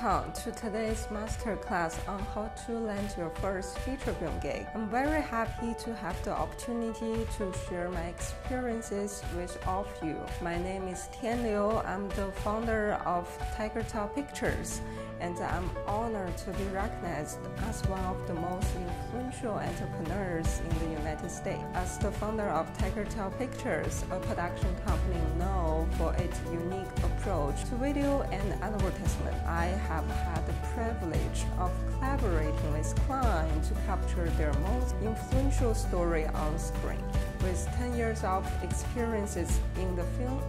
to today's masterclass on how to land your first feature film gig. I'm very happy to have the opportunity to share my experiences with all of you. My name is Tian Liu. I'm the founder of Tiger Tail Pictures and I'm honored to be recognized as one of the most influential entrepreneurs in the United States. As the founder of Tiger Tail Pictures, a production company known for its unique approach to video and advertisement, I have had the privilege of collaborating with clients to capture their most influential story on screen. With 10 years of experiences in the film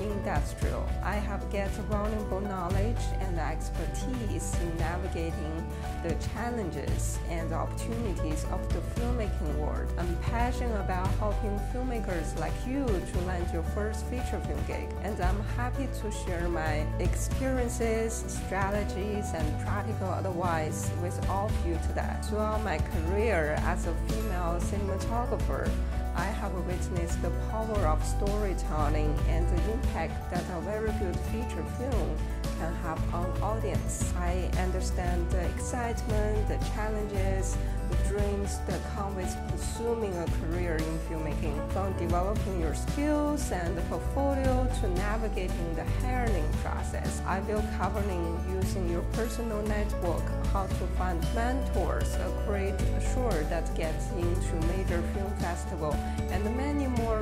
industry, I have gained valuable knowledge and expertise navigating the challenges and opportunities of the filmmaking world. I'm passionate about helping filmmakers like you to land your first feature film gig, and I'm happy to share my experiences, strategies, and practical advice with all of you today. Throughout my career as a female cinematographer, I have witnessed the power of storytelling and the impact that a very good feature film can have on audience. I understand the excitement, the challenges, the dreams that come with pursuing a career in filmmaking, from developing your skills and portfolio to navigating the hiring process. I will covering using your personal network, how to find mentors, create a great that gets into major film festival, and many more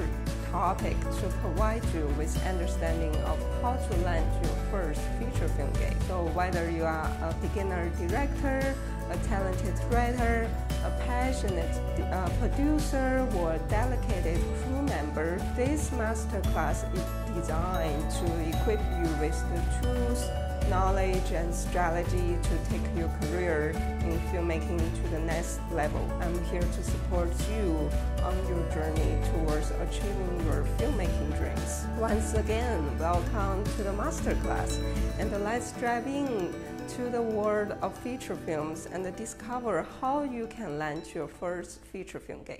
topics to provide you with understanding of how to land your first feature film gig. So whether you are a beginner director, a talented writer, a passionate uh, producer, or a dedicated crew member, this masterclass is designed to equip you with the tools knowledge and strategy to take your career in filmmaking to the next level. I'm here to support you on your achieving your filmmaking dreams. Once again, welcome to the masterclass and let's dive in to the world of feature films and discover how you can land your first feature film gig.